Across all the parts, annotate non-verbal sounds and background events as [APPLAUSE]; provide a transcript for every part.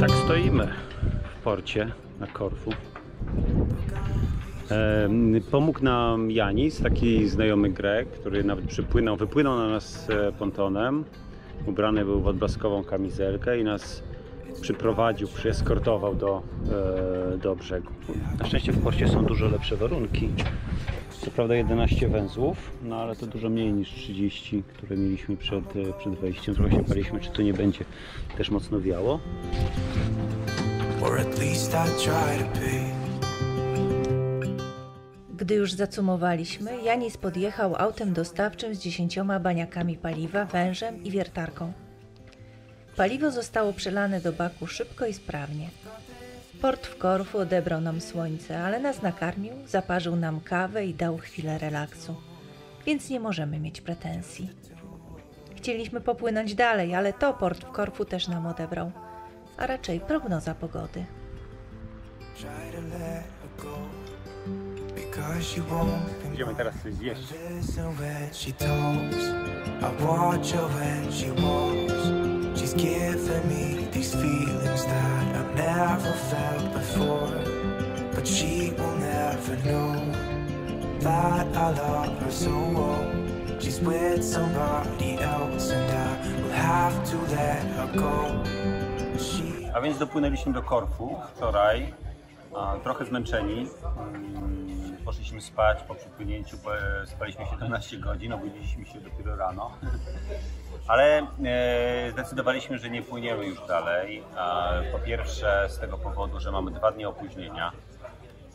Tak stoimy w porcie na Korfu. Pomógł nam Janis, taki znajomy Grek, który nawet przypłynął, wypłynął na nas e, pontonem. Ubrany był w odblaskową kamizelkę i nas przyprowadził, przyeskortował do, e, do brzegu. Na szczęście w porcie są dużo lepsze warunki. Co prawda 11 węzłów, no ale to dużo mniej niż 30, które mieliśmy przed, e, przed wejściem. Trochę się baliśmy, czy to nie będzie też mocno wiało. Gdy już zacumowaliśmy, Janis podjechał autem dostawczym z dziesięcioma baniakami paliwa, wężem i wiertarką. Paliwo zostało przelane do baku szybko i sprawnie. Port w Korfu odebrał nam słońce, ale nas nakarmił, zaparzył nam kawę i dał chwilę relaksu, więc nie możemy mieć pretensji. Chcieliśmy popłynąć dalej, ale to port w Korfu też nam odebrał, a raczej prognoza pogody. Idziemy teraz coś zjeść. She's giving me these feelings that I've never felt before. But she will never know that I love her so well. She's with somebody else, and I will have to let her go. She A więc dopłynęliśmy do Korfu wczoraj, trochę zmęczeni. Mm, Poszliśmy spać po przypłynięciu, spaliśmy 17 godzin, obudziliśmy się dopiero rano. [LAUGHS] Ale e, zdecydowaliśmy, że nie płyniemy już dalej. Po pierwsze z tego powodu, że mamy dwa dni opóźnienia.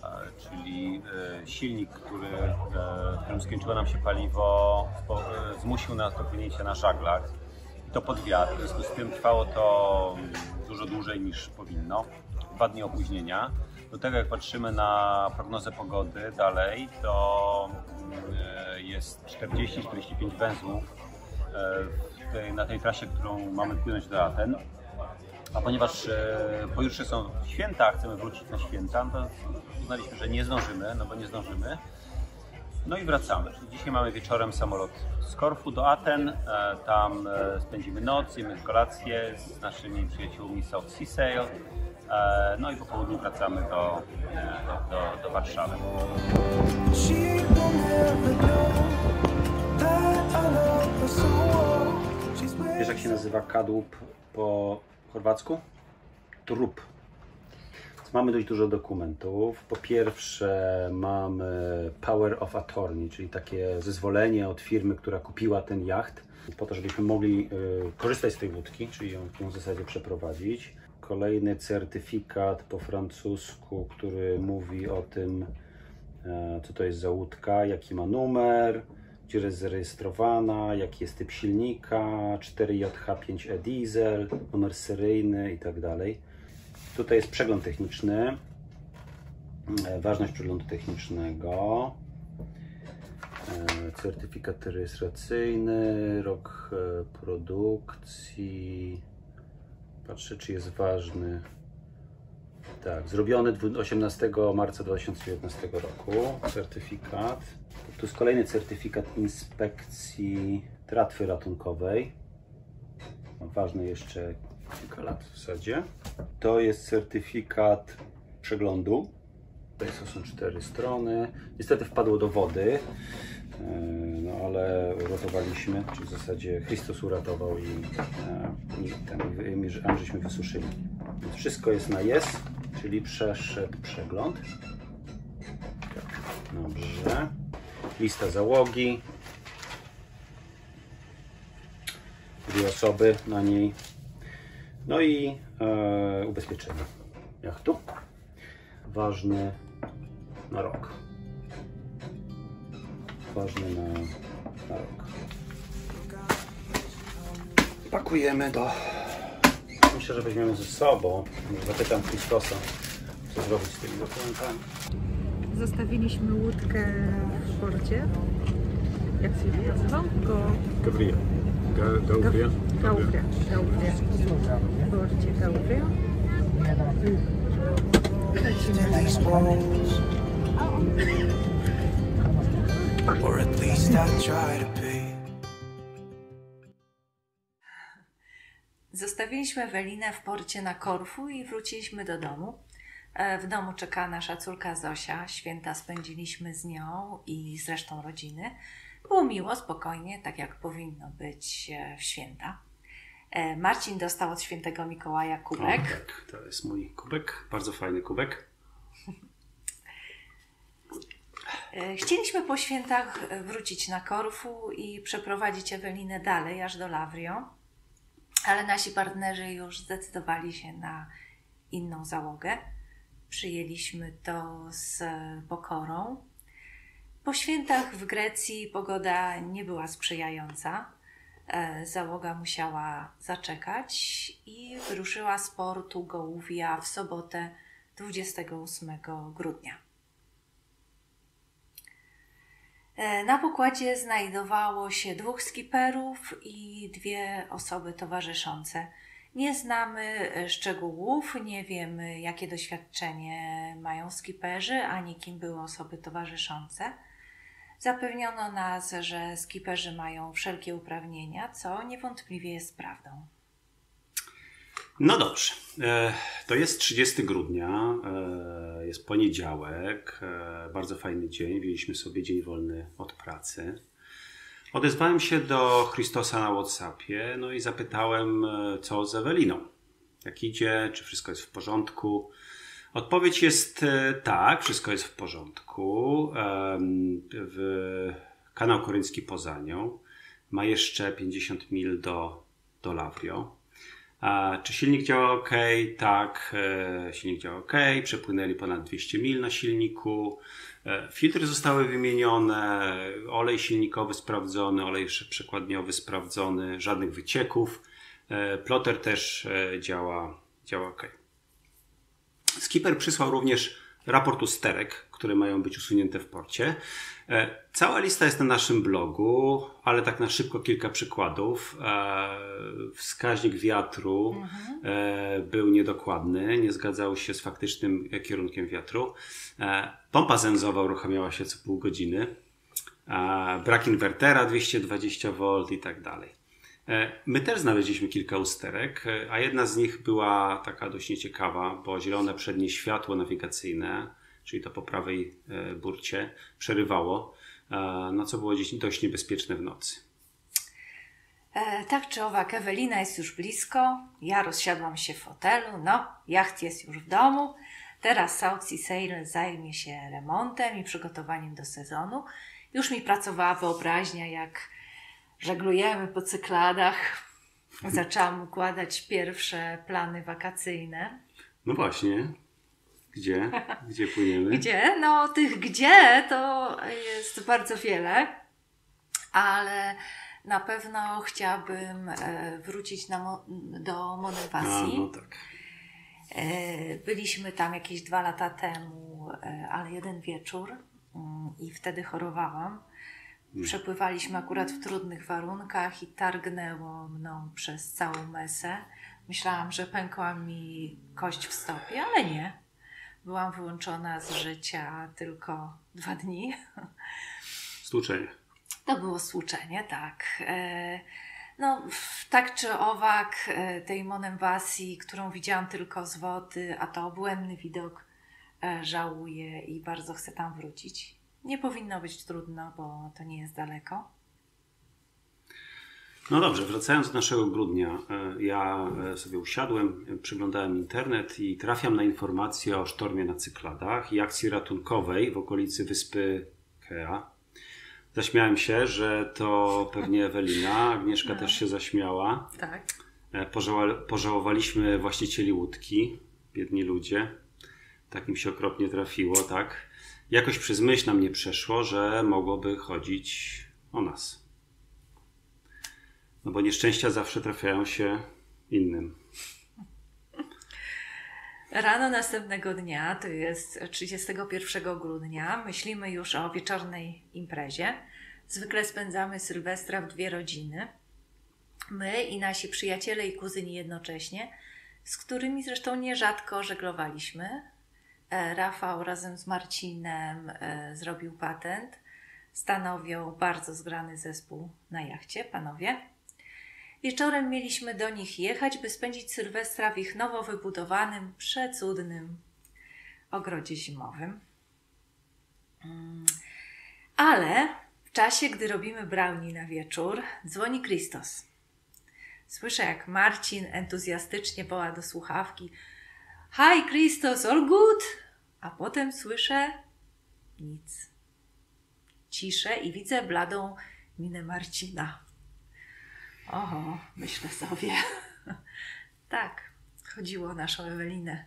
E, czyli e, silnik, który, w którym skończyło nam się paliwo, zmusił nas do płynięcia na żaglach. I to pod wiatr. W związku z tym trwało to dłużej niż powinno. Dwa dni opóźnienia. Do tego jak patrzymy na prognozę pogody dalej, to e, jest 40-45 węzłów e, na tej trasie, którą mamy płynąć do Aten. A ponieważ e, pojutrze są święta, chcemy wrócić na święta, no to uznaliśmy, że nie zdążymy, no bo nie zdążymy. No i wracamy. Dzisiaj mamy wieczorem samolot z Korfu do Aten. E, tam e, spędzimy noc, jemy kolację z naszymi przyjaciółmi South Sea Sail. E, no i po południu wracamy do, do, do Warszawy. Wiesz jak się nazywa kadłub po chorwacku? Trup. Mamy dość dużo dokumentów. Po pierwsze mamy Power of Attorney, czyli takie zezwolenie od firmy, która kupiła ten jacht, po to, żebyśmy mogli y, korzystać z tej łódki, czyli ją, w zasadzie przeprowadzić. Kolejny certyfikat po francusku, który mówi o tym, e, co to jest za łódka, jaki ma numer, gdzie jest zarejestrowana, jaki jest typ silnika, 4JH5E diesel, numer seryjny i tak. Tutaj jest przegląd techniczny, e, ważność przeglądu technicznego, e, certyfikat rejestracyjny, rok e, produkcji. Patrzę, czy jest ważny. Tak, zrobiony dwu- 18 marca 2019 roku. Certyfikat. Tu jest kolejny certyfikat inspekcji tratwy ratunkowej. Ważny jeszcze kilka lat w zasadzie. To jest certyfikat przeglądu. Tutaj są cztery strony. Niestety wpadło do wody, e, no ale uratowaliśmy, czyli w zasadzie Chrystus uratował i, e, i ten, a my żeśmy wysuszyli. Więc wszystko jest na jest, czyli przeszedł przegląd. Dobrze. Lista załogi. Dwie osoby na niej. No i e, ubezpieczenie jachtu. Ważny na rok. Ważny na, na rok. Pakujemy do. Myślę, że weźmiemy ze sobą. Zapytam Christosa, co zrobić z tymi dokumentami. Zostawiliśmy łódkę w porcie. Jak się nazywał? Go... Gabriel. Gaufria. Porcie. Or at least least I try to be. Zostawiliśmy Ewelinę w porcie na Korfu i wróciliśmy do domu. E, W domu czeka nasza córka Zosia. Święta spędziliśmy z nią i z resztą rodziny. Było miło, spokojnie, tak jak powinno być e, w święta. E, Marcin dostał od świętego Mikołaja O, kubek. tak, to jest mój kubek, bardzo fajny kubek. E, Chcieliśmy po świętach wrócić na Korfu i przeprowadzić Ewelinę dalej, aż do Lavrio, ale nasi partnerzy już zdecydowali się na inną załogę. Przyjęliśmy to z pokorą. Po świętach w Grecji pogoda nie była sprzyjająca. E, Załoga musiała zaczekać i wyruszyła z portu Gołówia w sobotę 28 grudnia. E, Na pokładzie znajdowało się dwóch skiperów i dwie osoby towarzyszące. Nie znamy e, szczegółów, nie wiemy, jakie doświadczenie mają skiperzy, ani kim były osoby towarzyszące. Zapewniono nas, że skiperzy mają wszelkie uprawnienia, co niewątpliwie jest prawdą. No dobrze, e, to jest 30 grudnia, e, jest poniedziałek, e, bardzo fajny dzień, wzięliśmy sobie dzień wolny od pracy. Odezwałem się do Christosa na Whatsappie, no i zapytałem, co z Eweliną. Jak idzie, czy wszystko jest w porządku. Odpowiedź jest e, tak, wszystko jest w porządku. Kanał koryncki poza nią ma jeszcze 50 mil do, do Lavrio. Czy silnik działa ok? Tak, e, silnik działa ok. Przepłynęli ponad 200 mil na silniku. E, filtry zostały wymienione, olej silnikowy sprawdzony, olej przekładniowy sprawdzony, żadnych wycieków. Ploter też działa, działa ok. Skipper przysłał również raport usterek, które mają być usunięte w porcie. E, Cała lista jest na naszym blogu, ale tak na szybko kilka przykładów. E, Wskaźnik wiatru e, był niedokładny, nie zgadzał się z faktycznym kierunkiem wiatru. Pompa zęzowa uruchamiała się co pół godziny. Brak inwertera 220V i tak dalej. E, My też znaleźliśmy kilka usterek, e, a jedna z nich była taka dość nieciekawa, bo zielone przednie światło nawigacyjne, czyli to po prawej e, burcie, przerywało, no co było dość niebezpieczne w nocy. Tak czy owak, Ewelina jest już blisko. Ja rozsiadłam się w fotelu. No, jacht jest już w domu. Teraz South Sea Sail zajmie się remontem i przygotowaniem do sezonu. Już mi pracowała wyobraźnia, jak żeglujemy po cykladach. Zaczęłam układać pierwsze plany wakacyjne. No właśnie, gdzie? Gdzie płyniemy? [LAUGHS] Gdzie? No, tych gdzie to jest bardzo wiele, ale na pewno chciałabym e, wrócić na, do Monewasji. no tak. E, Byliśmy tam jakieś dwa lata temu, e, ale jeden wieczór mm, i wtedy chorowałam. Przepływaliśmy akurat w trudnych warunkach i targnęło mną przez całą mesę. Myślałam, że pękła mi kość w stopie, ale nie. Byłam wyłączona z życia tylko dwa dni. [LAUGHS] Stłuczenie. To było słuczenie, tak. E, No, tak czy owak, e, tej Monembasji, którą widziałam tylko z wody, a to obłędny widok, e, żałuję i bardzo chcę tam wrócić. Nie powinno być trudno, bo to nie jest daleko. No dobrze, wracając do naszego grudnia, e, ja e, sobie usiadłem, e, przyglądałem internet i trafiam na informacje o sztormie na Cykladach i akcji ratunkowej w okolicy wyspy Kea. Zaśmiałem się, że to pewnie [LAUGHS] Ewelina, Agnieszka też się zaśmiała. Tak. Pożała, pożałowaliśmy właścicieli łódki, biedni ludzie. Tak im się okropnie trafiło, tak. Jakoś przez myśl nam nie przeszło, że mogłoby chodzić o nas. No bo nieszczęścia zawsze trafiają się innym. Rano następnego dnia, to jest 31 grudnia, myślimy już o wieczornej imprezie. Zwykle spędzamy Sylwestra w dwie rodziny. My i nasi przyjaciele i kuzyni jednocześnie, z którymi zresztą nierzadko żeglowaliśmy. E, Rafał razem z Marcinem e, zrobił patent, stanowią bardzo zgrany zespół na jachcie, panowie. Wieczorem mieliśmy do nich jechać, by spędzić Sylwestra w ich nowo wybudowanym, przecudnym ogrodzie zimowym. Mm, Ale w czasie, gdy robimy brownie na wieczór, dzwoni Christos. Słyszę, jak Marcin entuzjastycznie woła do słuchawki: Hi, Christos, all good? A potem słyszę nic. Ciszę i widzę bladą minę Marcina. Oho, myślę sobie. [LAUGHS] tak, chodziło o naszą Ewelinę.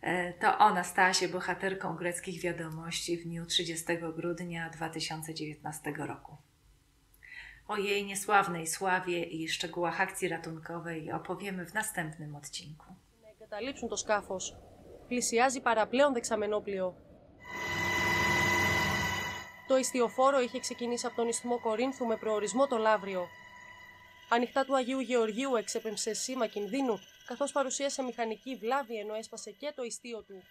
E, To ona stała się bohaterką greckich wiadomości w dniu 30 grudnia 2019 roku. O jej niesławnej sławie i szczegółach akcji ratunkowej opowiemy w następnym odcinku. Να εγκαταλείψουν το σκάφος. Πλησιάζει παραπλέον δεξαμενόπλιο. Το ιστιοφόρο είχε ξεκινήσει από τον ισθμό Κορίνθου με προορισμό το Λαύριο. Ανοιχτά του Αγίου Γεωργίου εξέπεμψε σήμα κινδύνου, καθώς παρουσίασε μηχανική βλάβη ενώ έσπασε και το ιστίο του.